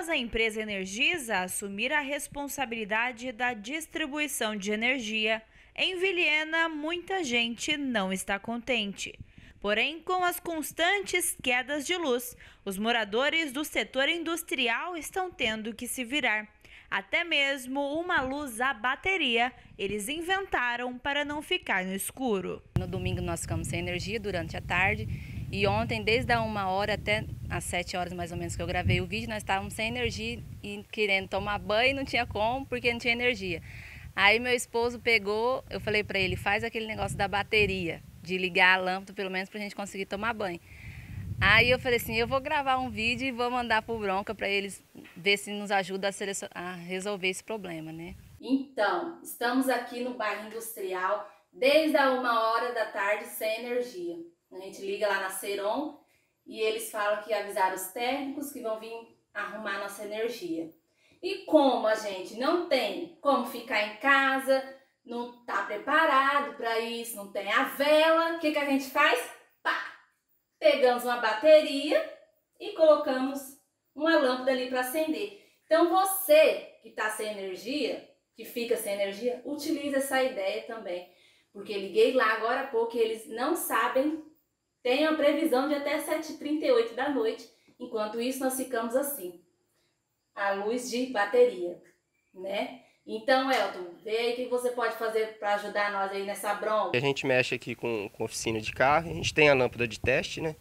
Após a empresa Energisa assumir a responsabilidade da distribuição de energia, em Vilhena muita gente não está contente. Porém, com as constantes quedas de luz, os moradores do setor industrial estão tendo que se virar. Até mesmo uma luz à bateria eles inventaram para não ficar no escuro. No domingo nós ficamos sem energia durante a tarde e ontem, desde a uma hora até às sete horas mais ou menos que eu gravei o vídeo, nós estávamos sem energia e querendo tomar banho não tinha como porque não tinha energia. Aí meu esposo pegou, eu falei para ele, faz aquele negócio da bateria, de ligar a lâmpada pelo menos para a gente conseguir tomar banho. Aí eu falei assim, eu vou gravar um vídeo e vou mandar pro Bronca para eles ver se nos ajuda a, a, resolver esse problema, né? Então, estamos aqui no bairro industrial desde a uma hora da tarde sem energia. A gente liga lá na Seron e eles falam que avisaram os técnicos que vão vir arrumar nossa energia. E como a gente não tem como ficar em casa, não tá preparado para isso, não tem a vela, o que, que a gente faz? pegamos uma bateria e colocamos uma lâmpada ali para acender. Então você que está sem energia, que fica sem energia, utilize essa ideia também. Porque liguei lá agora há pouco e eles não sabem, tem a previsão de até 7h38 da noite. Enquanto isso, nós ficamos assim, a luz de bateria, né? Então, Elton, vê aí o que você pode fazer para ajudar nós aí nessa bronca. A gente mexe aqui com, com oficina de carro, a gente tem a lâmpada de teste, né?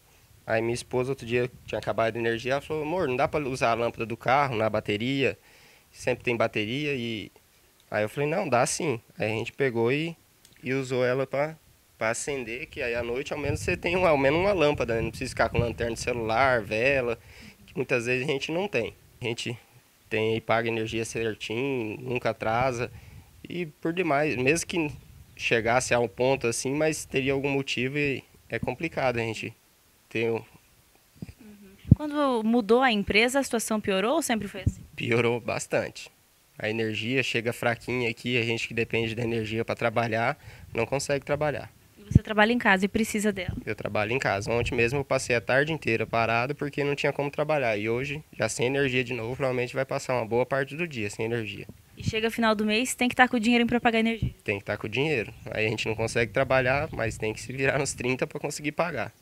Aí minha esposa outro dia tinha acabado de energia, ela falou, amor, não dá para usar a lâmpada do carro na bateria, sempre tem bateria e... Aí eu falei, não, dá sim. Aí a gente pegou e, e usou ela para acender, que aí à noite ao menos você tem um, ao menos uma lâmpada, né? não precisa ficar com lanterna de celular, vela, que muitas vezes a gente não tem. A gente tem e paga energia certinho, nunca atrasa. E por demais, mesmo que chegasse a um ponto assim, mas teria algum motivo e é complicado a gente ter. Uhum. Quando mudou a empresa, a situação piorou ou sempre foi assim? Piorou bastante. A energia chega fraquinha aqui, a gente que depende da energia para trabalhar, não consegue trabalhar. Você trabalha em casa e precisa dela? Eu trabalho em casa. Ontem mesmo eu passei a tarde inteira parado porque não tinha como trabalhar. E hoje, já sem energia de novo, provavelmente vai passar uma boa parte do dia sem energia. E chega final do mês, tem que estar com o dinheiro para pagar energia? Tem que estar com o dinheiro. Aí a gente não consegue trabalhar, mas tem que se virar nos 30 para conseguir pagar.